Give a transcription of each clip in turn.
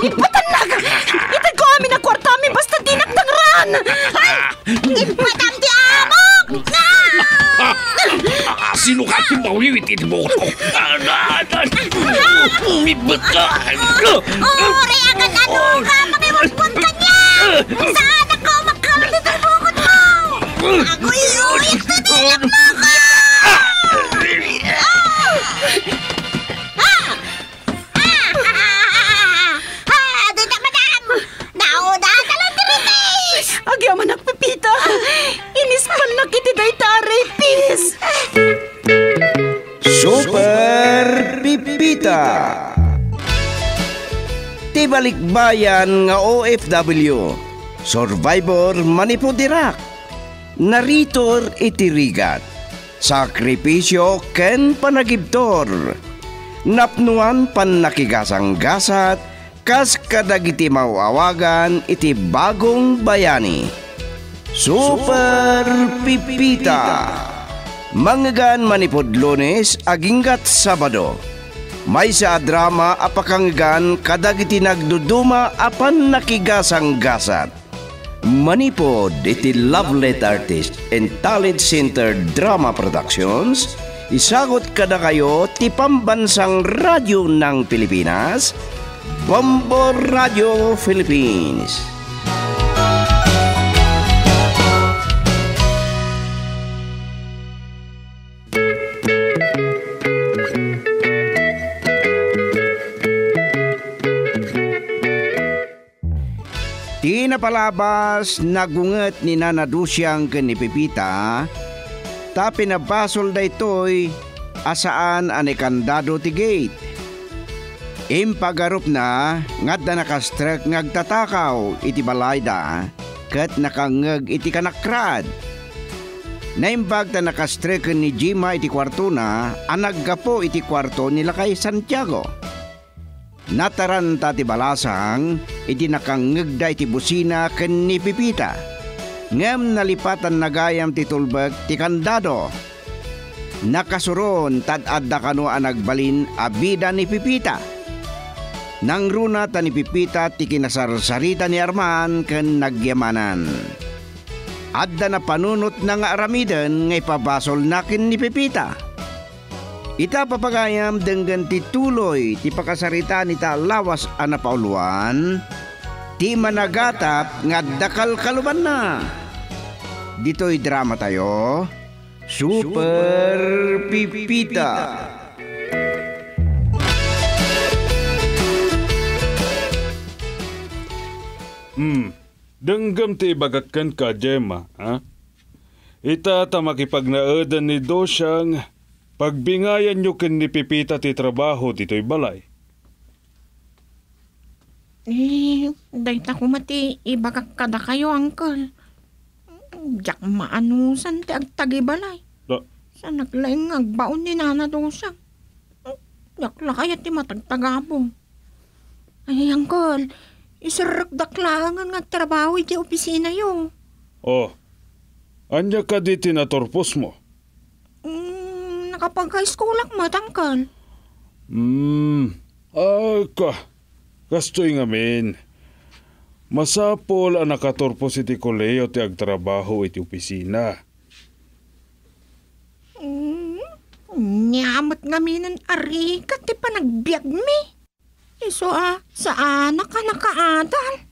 Ipatan na ka! Itag ko amin ang kwarta amin basta dinakdang ran! Ipatan ti amok! Sino ka si Mawiwit mo ko? Umibot ka! Uri agad ano ka! Makiwagpon ka niya! Saan ako magkamit ito bukod mo? Ako iuwit na nilak mo ko! Pipita Tibalikbayan nga OFW Survivor Manipudirak Naritor itirigat. Sakripisyo ken panagibtor. Napnuan pan nakigasang-gasat Kas kadagiti mawawagan iti bagong bayani. Super Pipita. Manggan manipod lunes aginggat Sabado. May sa drama apakanggan kadagiti nagduduma apan nakigasang gasat. Manipod iti Lovelet Artist and Talent Center Drama Productions Isagot kada kayo ti pambansang radyo ng Pilipinas Bombo Radio Philippines Di na palabas nagunget ni Nana Dusyang ken ni Pipita ta pinabasol da ito'y asaan ani kandado ti gate. Impagarup na ngad na nakastrek ngagtatakaw iti balayda kat nakangag iti kanakrad. Naimbag ta nakastrek ni Jima iti kwarto na anaggapo iti kwarto nila kay Santiago. Nataranta ti balasang, iti nakangagda iti busina ken ni Pipita. Ngem nalipatan nagayam ti tulbag ti kandado. Nakasuron tad adda kano anagbalin abida ni Pipita. Nang runa ta ni Pipita ti kinasarsarita ni Arman ken nagyamanan. Adda na panunot nga aramiden nga ipabasol nakin ni Pipita. Ita papagayam denggan ti tuloy ti pakasarita ni ta lawas ana pauluan ti managatap nga dakal kaluban na. Dito'y drama tayo. Super Pipita. Hmm, denggam ti bagakan ka, Gemma, ha? Ita ta makipagnaadan ni Dosyang pagbingayan nyo ken ni Pipita ti trabaho dito'y balay. Eh, dayta ko mati ibagak kada kayo, uncle. Diyak maanusan ti agtagibalay. Da, Sa naglaing agbaon ni Nana Dosa. Diyak lakay ti matagtagabo. Ay, uncle, isarap daklangan nga trabaho iti opisina yo. oh, anya ka di tinatorpos mo? Ak matangkal. Hmm, ay ka, kastoy nga men. Masapol ang nakatorpos iti koleyo ti agtrabaho iti opisina. Mm, nyamot nga minan arikat ti panagbiag mi. Iso ah, saan ka nakaadal?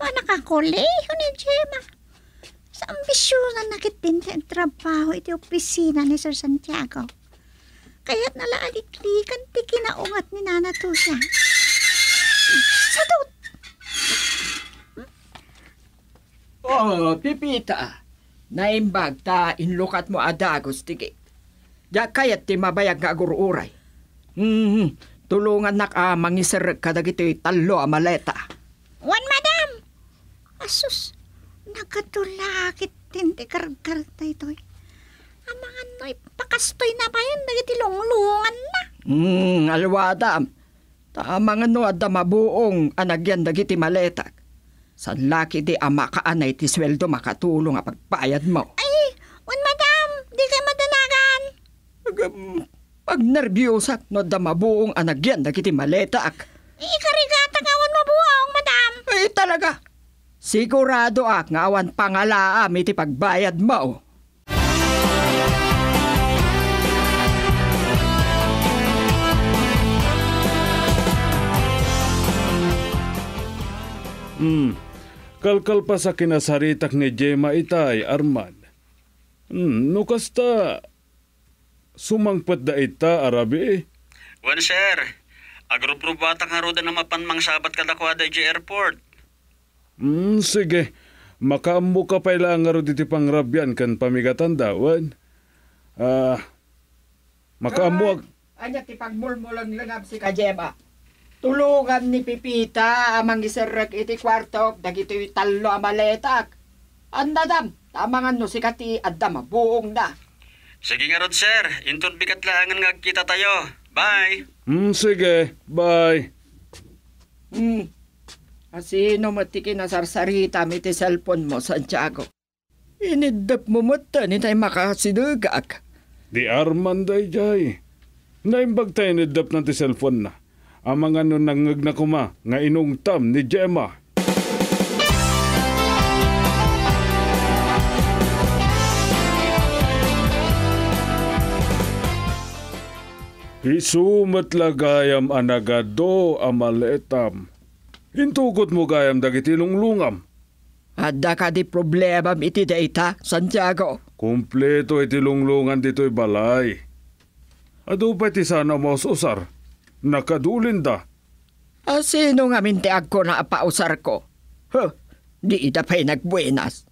Kay mo nakakoleho ni Gemma. Sa ambisyon na nakitin ang trabaho iti opisina ni Sir Santiago. Kaya't nalaaliklikan ti kinaungat ni Nana Tusa. Sadot! Oh, pipita. Naimbag ta inlukat mo adagos tigi. Ya kayat ti mabayag nga agururay. Hmm, tulungan na ka mangisir kadagiti talo a maleta. Wan, madam! Asus, nagkatulakit tinti karag-karag na ito'y. Ang mga noy, pakastoy na pa yun, nagitilunglungan na. Hmm, alwada. Ta mga no mabuong anagyan dagiti maletak. Sa laki di ama kaanay ti sweldo makatulong nga pagbayad mo. Ay, un madam, di kay madanagan. Agam, pag nervyosat no da mabuong anagyan dagiti maleta ak. Ikarigata kawan mabuong, madam. Ay talaga. Sigurado ak nga awan pangalaam iti pagbayad mo. Hmm. Kalkal pa sa kinasaritak ni Gemma itay, Arman. Hmm, no kasta. Sumangpat da ita, Arabi. Wan sir, agruprubata nga roda na mapanmang sabat kadakwada di airport. Hmm, sige. Makaambo ka pa ilang nga diti pangrabyan kan pamigatan dawan. Ah, makaambo ag... Anya ti pagmulmulang langab si Kajema. Tulungan ni Pipita amang isarag iti kwarto dagito talo a maletak. Andadam, tamangan no si Kati adda mabuong na. Sige nga rod sir, intud bikat laangan nga kita tayo. Bye! Hmm, sige. Bye. Hmm. Asino matiki na sarsarita mi ti cellphone mo, Santiago? Inidap mo mata ni tayo makasidugak. Di Arman day jay. Naimbag tayo ni dap ng ti cellphone na. Ang mga nun nangag na kuma nga inungtam ni Gemma. Isumat lagayam anagado amaletam. Intukot mo gayam dagiti lunglungam. Adda ka di problema iti data, Santiago. Kompleto iti lunglungan dito'y balay. Ado pa ti sana mo usar. Nakadulin da. Asino nga mintiag ko na apausar ko? Huh, di ida pa'y nagbuenas.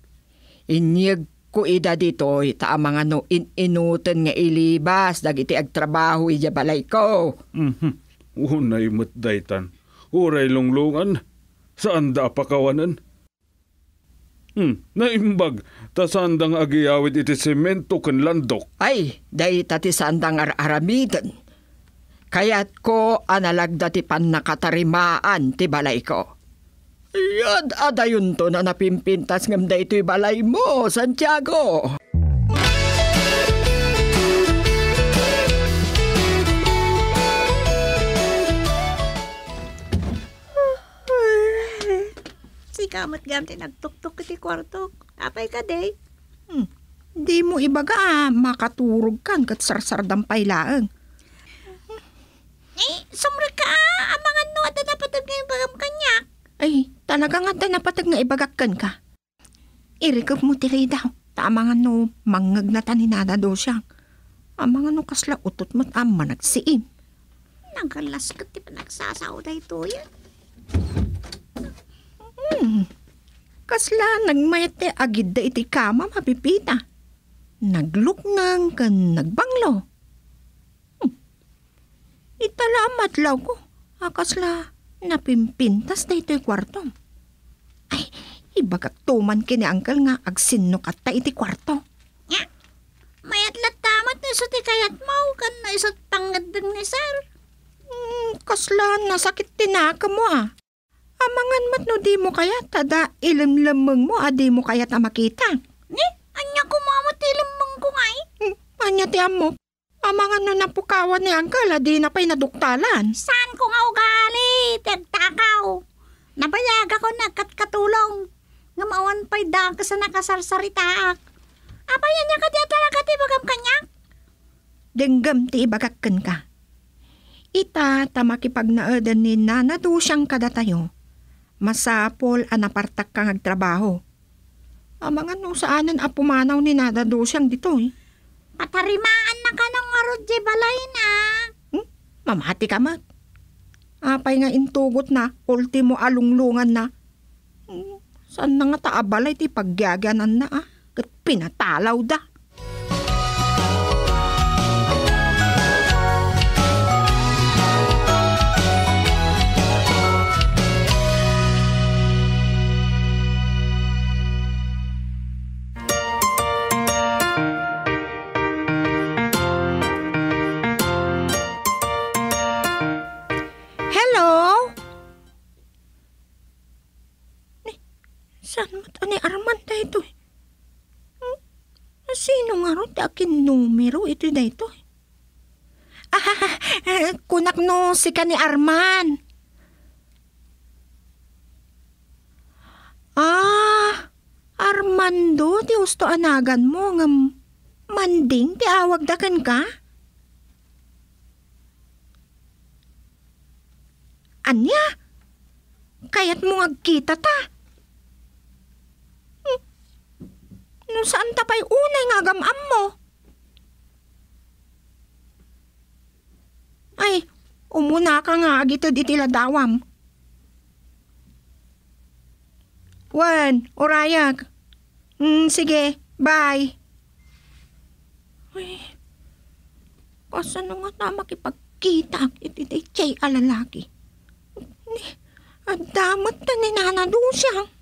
Inyag ko ida dito, ita mga no in-inutan nga ilibas, dagiti agtrabaho ija balay ko. Mhm. Unay matdaytan. Uray lunglungan. Saan da pakawanan? Hmm, naimbag. Tasandang agiyawid iti semento kan landok. Ay, dahi tati sandang ar-aramidan. Kaya't ko analagda ti pan nakatarimaan ti balay ko. Yan, adayon to na napimpintas ngam da ito'y balay mo, Santiago. Si kamot gamti nagtuktok iti kwarto. Apay ka, day. Di mo ibaga ah, makaturog kan kat sarsardang pailaang. Eh, sumri ka, ah. amangan no, at napatag na yung bagam kanya. Ay, talaga nga napatag nga ibagakkan ka. Irikop mo tiri daw. Tama nga no, mangag na taninada daw siya. Ama nga no kasla utot mo't ama nagsiim. Nagalas ka, ti pa nagsasaw na ito yan. Kasla nagmayat ti agid da iti kama mapipita. Naglukngang kan nagbanglo. Hmm. Italamat law ko. Akasla napimpintas da ito'y kwarto. Ay, ibagak tuman kini angkel nga agsinno katta iti kwarto. Mayat latamat na ti kayat mo, kan na isa't pangadang ni sir. Hmm, kasla nasakit tinaka mo ah. Amangan mat no di mo kaya tada ilimlamang mo adi mo kaya ta makita. Ni, anya kumamot ilimang ko nga eh. Hmm, anya ti amo. Amangan no napukawan ni angkel adi na pa'y naduktalan. Saan ko nga ugali, tagtakaw. Nabayag ako nagkatkatulong. Nga mawan pa'y daga sa nakasarsaritaak. Apayan niya ka di talaga ti bagam kanya. Denggam ti ibagakkan ka. Ita tamakipag naadan ni nanado siyang kadatayo. Masapol anapartak kang agtrabaho. Amangan no saanan apumanaw ni nadado siyang dito eh. Patarimaan na ka ng arod di balay na. Hmm? Mamati ka mat. Apay nga intugot na, ultimo alunglungan na. Hmm, saan na nga taabalay ti pagyaganan na ah? Kat pinatalaw da. No si ka ni Arman. Ah, Armando, ti usto anagan mo nga manding ti awag dakan ka? Anya? Kayat mo agkita ta? Hmm. No saan tapay unay nga gamam mo? Ay, umuna ka nga agito di tila dawam. Wan, orayag. Mm, sige, bye. Ay, kasa na nga na makipagkita iti day chay alalaki. Ni, ang damat na ni Nana Dusang.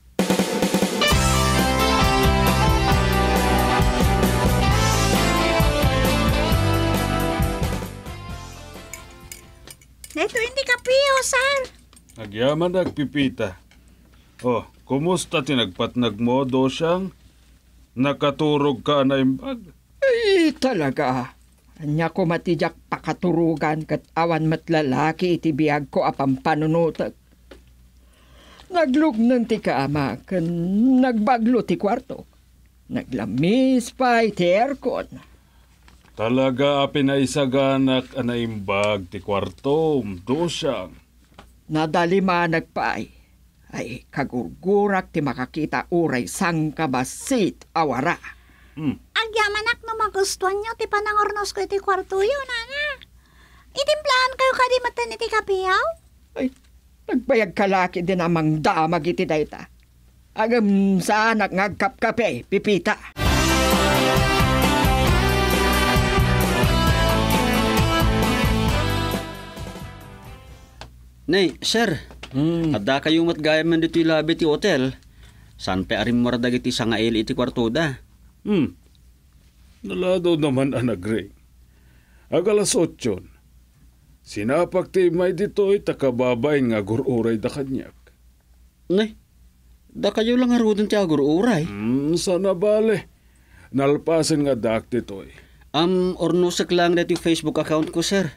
Dito hindi ka piyo, sir. Nagyaman nagpipita. Oh, kumusta tinagpatnag mo, Dosyang? Nakaturog ka na imbag? Ay, talaga. Anya ko matijak pakaturugan kat awan mat lalaki iti biyag ko apang panunutag. Naglugnan ti kaama kan nagbaglo ti kwarto. Naglamis pa iti aircon. Talaga pinaisaganak anaimbag ti kwarto, Dosyang. Nadalimanag pa ay. Ay, kagurgurak ti makakita uray sang kabasit awara. Hmm. Ang yamanak na magustuhan nyo, ti panangornos ko iti kwarto yun, nana. Itimplahan kayo kadi matan iti kapiyaw? Ay, nagbayag kalaki din amang damag iti dayta. Agam sa anak ngagkapkape, pipita. Nay, sir. Hmm. Adda kayo matgaya man dito labi ti hotel. San pe arim mo dagiti sangail iti kwartoda. Hmm. Nalado naman anagre. Agalas otyon. Sinapak ti may dito'y takababay nga gururay da kanyak. Nay, da kayo lang arudon ti agur uray. Hmm, sana bale. Nalpasan nga dak dito'y. Am, ornusak lang dati Facebook account ko, sir.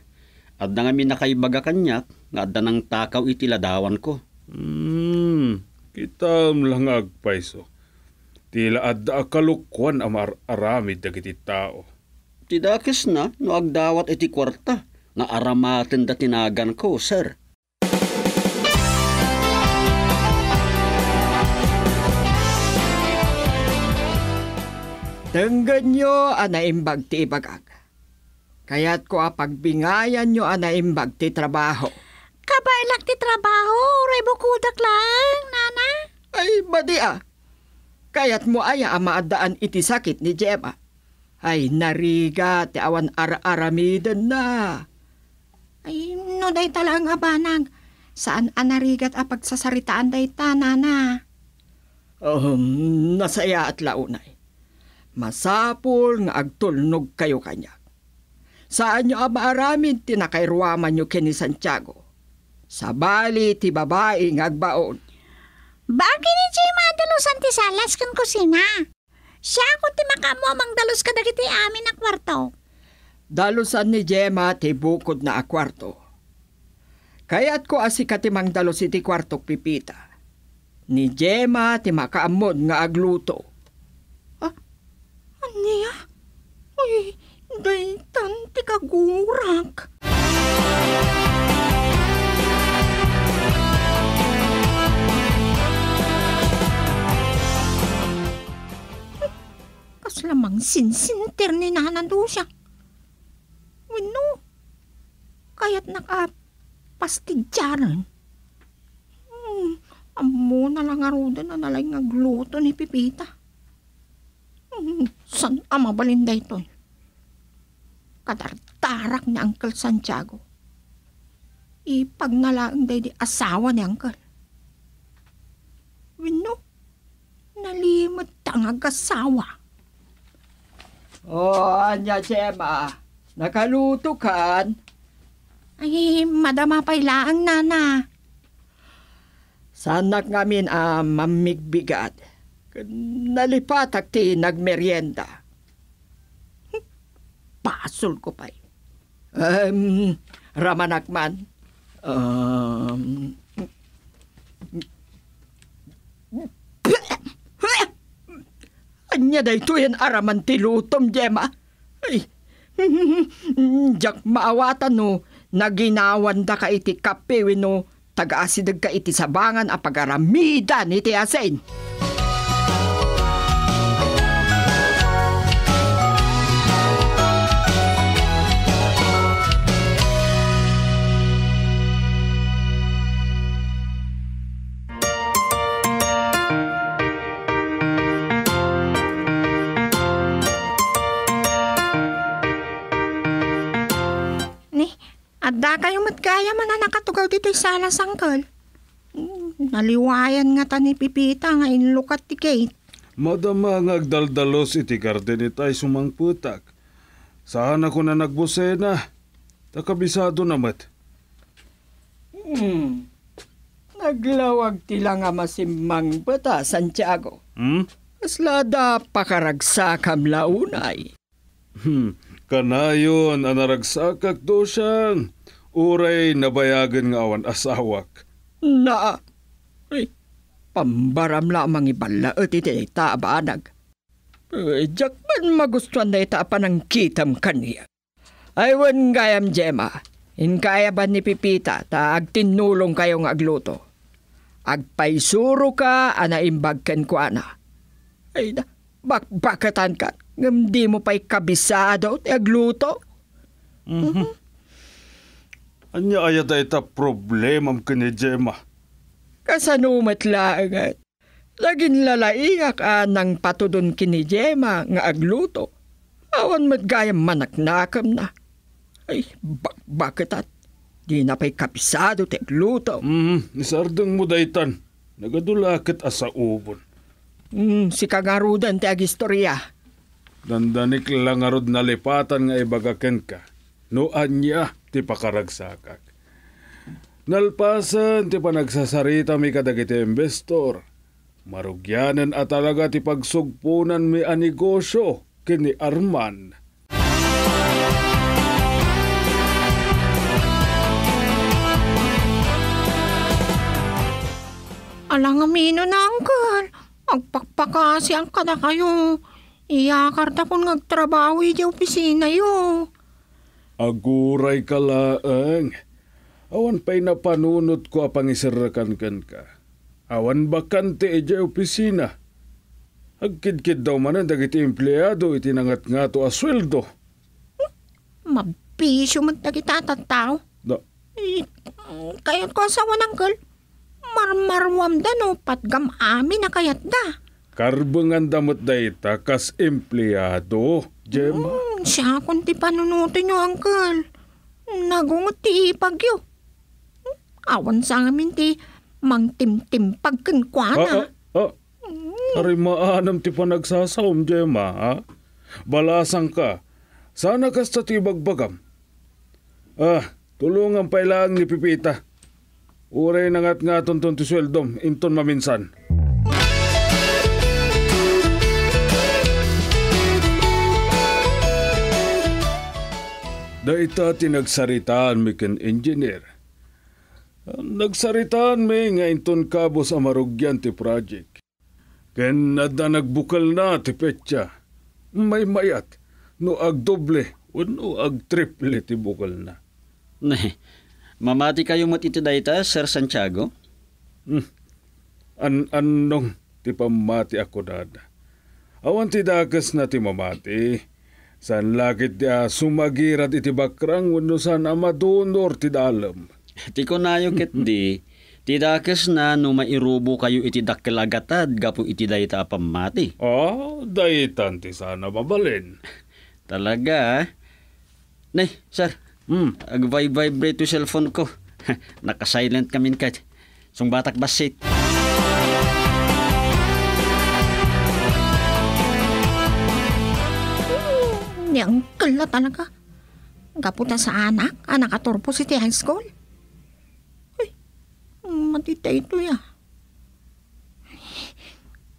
At na kami nakaibaga kanyak, nga adda ng takaw iti ladawan ko. Hmm, kitam lang agpaiso. Tila adda akalukwan amar aramid dagiti tao. Tidakis na, no agdawat iti kwarta, nga aramaten da tinagan ko, sir. Tenggan nyo anaimbag ti ibagag. Kaya't ko apagbingayan nyo anaimbag ti trabaho. Kabailak ti trabaho, uray bukudak lang, nana. Ay, badi ah. Kaya't mo aya amaadaan iti sakit ni Gemma. Ay, nariga ti awan ara-aramiden na. Ay, no day talang abanag. Saan anarigat a pagsasaritaan day ta, nana? Um, nasaya at launay. Masapol nga agtulnog kayo kanya. Saan nyo amaaramin tinakairuaman nyo kini Santiago? Sa bali ti babae nga agbaon. Bagay ni Jay madalusan ti salas kan kusina. Siya ako ti makamo amang dalos ka dagiti amin na kwarto. Dalusan ni Gemma ti bukod na akwarto. Kaya't ko asi katimang dalos iti kwartok pipita. Ni Gemma ti makaamod nga agluto. Aniya? Uy, day tanti kagurak. Kaslamang sinsinter ni nanando siya. Wino, kaya't nakapastigyaran. Hmm, amo na lang aruda na nalay nga gluto ni Pipita. Hmm, San ama balinday to? Kadartarak ni Uncle Santiago. Ipag nalaang day di asawa ni Uncle. Wino, nalimot tangag asawa. Oh, anya Gemma. Nakaluto kan. Ay, madama pailaang nana. Sanak ngamin a mamigbigat. Nalipatak ti nagmerienda. Pasol ko pa. Um, Ramanakman. Um, Anya da ito yan araman ti lutom, Jema. Ay, jak maawatan no, naginawan da ka iti kape no, taga-asidag ka iti sabangan a pagaramida ni ti asen. Adda kayo matgaya man na nakatugaw dito sa sala sangkal. Mm, Naliwayan nga ta ni Pipita nga inlukat ti Kate. Madama nga agdaldalos iti garden itay sumangputak. Saan ako na nagbusena? Takabisado namat. Hmm. Naglawag tila nga masimang bata, Santiago. Hmm? Aslada pakaragsakam launay. Hmm. Kanayon anaragsakak do siyang. Uray nabayagan nga awan asawak. Na, ay, pambaram lamang ibala at iti taabanag. Eh, jak man magustuhan na ita pa ng kitam kaniya. Aywan gayam Jema, inkaya ba ni Pipita ta agtinulong kayong agluto? Agpaisuro ka anaimbag ken ko ana. Ay na, bakbakatan ka, ngam di mo pa'y kabisado ti agluto? Anya ayat ita problemam kani Gemma. Kasanumat lang at laging lalaingak anang patudon kini Jema nga agluto. Awan madgayam manaknakam na. Ay, bak bakit at di na pa'y kapisado ti agluto. Hmm, isardeng mo daytan. Nagadulakit asa ubon. Mm, si kagarudan ti agistorya. Dandanik lang arod na lipatan nga ibagaken ka. No anya ti pakaragsakak. Nalpasan ti panagsasarita mi kadagiti investor. Marugyanan at talaga ti pagsugpunan mi a negosyo kini Arman. Alang amino na, Uncle. Agpakpakasi ang kada kayo. Iyakar ta kung nagtrabaho di opisina yo. Aguray ka laang. Awan pa'y napanunot ko apang isarakan kan ka. Awan bakante iti opisina. Agkidkid daw man ang dagiti empleyado iti nangat nga to asweldo. Mabisyo man tagita tao. Da, Kayat ko sa Uncle. Marmarwam da no, patgam amin na kayat da. karbangan damot dayta kas empleyado, Gemma. Hmm, siya kung ti panunutin nyo, Uncle. Nagungot ti. Hmm, Awan sa amin ti mangtimtim pagkankwana. Ah, ah, ah. Ari maanam ti panagsasaom, Gemma, ha? Balasang ka. Sana kas ta ti bagbagam. Ah, tulungan pa ilang ni Pipita. Uray nangat nga tonton ti sweldom, inton maminsan. Daita tinagsaritaan mi ken engineer. Nagsaritaan mi nga inton kabos ang marugyan ti project. Ken nada nagbukal na ti petya. May mayat. No ag doble o no ag triple ti bukal na. Ne, mamati kayo mat iti dayta, Sir Santiago? An anong ti pamati ako dada. Awan ti dakas na ti mamati. San lakit ti ah, sumagirat iti bakrang wano san amadunor ti dalam. Ti kunayo ket di, ti dakes na no mairubo kayo iti dakkilagatad gapu iti dayta pamati. Ah, daitan ti sana mabalin. Talaga, ah. Nay, sir, Hmm. ag-vibrate to cellphone ko. Naka-silent kami kat. Sung batak basit. Ni Uncle na talaga. Kaputa sa anak, anak aturpo si ti high school. Ay, matita ito ya.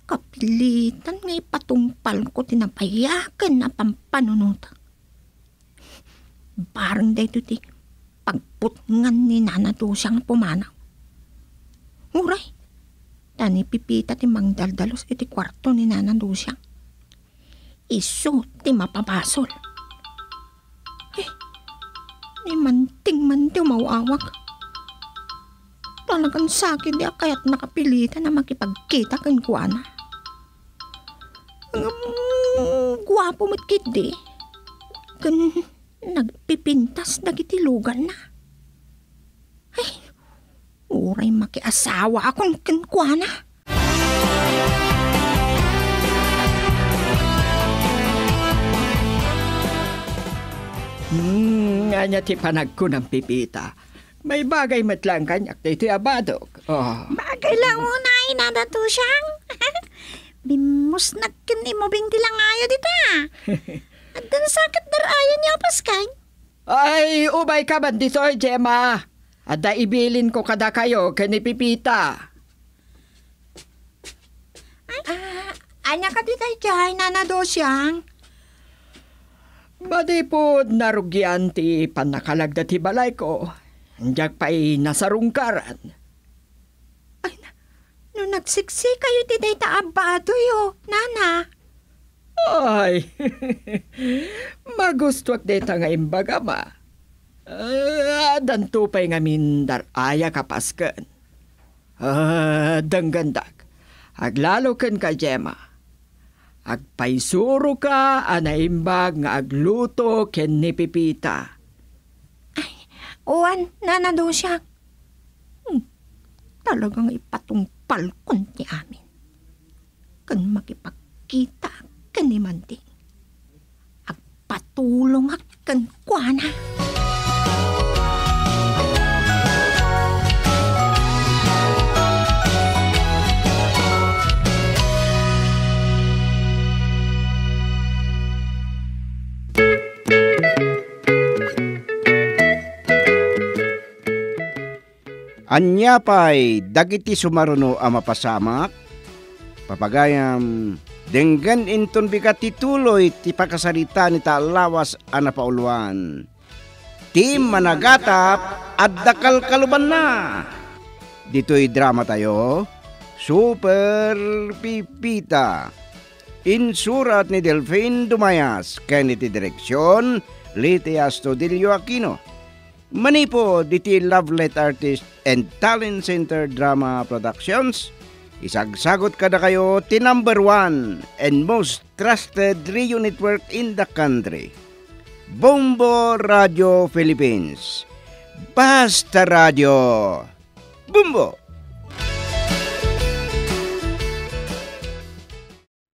Kapilitan nga ipatumpal ko tinapayakan na pampanunutan. Parang dahito ti pagputngan ni Nana Dusang pumanaw. Uray, tani pipita ti mangdaldalos iti kwarto ni Nana Dusang. Iso ti mapapasol. Eh, ni manting man ti umawawag. Talagang sakit di kaya't nakapilitan na makipagkita kan kuana. Um, guwapo mo't kid di. Kan nagpipintas dagiti lugar na. Ay, uray makiasawa akong kan kuana. Hmm, nga niya ti panag ko ng pipita. May bagay matlang kanyak dito abadok. Oh. Bagay lang una inada to siyang. Bimos nagkini mo bing tilangayo dita. At dan sakit darayan niya paskay. Ay, ubay ka man dito, Gemma. Ada ibilin ko kada kayo kani pipita. Ah, anya ka di tayo dyan, Nana Dosyang. Badi po narugyan ti panakalagda ti balay ko. Diyak pa'y nasarungkaran. No nagsiksi kayo ti dayta abado yo, Nana. Ay, magustuak deta nga imbaga ma. Ah, danto pa'y nga mindar aya kapaskan. Ah, danggandak. Aglalo ken ka, Gemma. Agpaisuro ka, anaimbag nga agluto ken ni Pipita. Uwan, Nana Dosyang. Hmm, talagang ipatumpal kon ti amin. Kan makipagkita kan ni Manding. Agpatulong ak kan kuana. Anyapay, dagiti sumaruno a mapasamak, papagayam, denggan inton bigat tituloy ti pakasarita ni talawas a napauluan. Ti managatap at dakal kaluban na. Dito'y drama tayo, Super Pipita. Insurat ni Delphine Dumayas, Kennedy Direksyon, Litias Todilio Aquino. Manipo diti Lovelet Artist and Talent Center Drama Productions. Isagsagot kada kayo ti number one and most trusted radio network in the country. Bombo Radio Philippines. Basta Radio. Bumbo!